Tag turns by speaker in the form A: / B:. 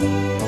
A: you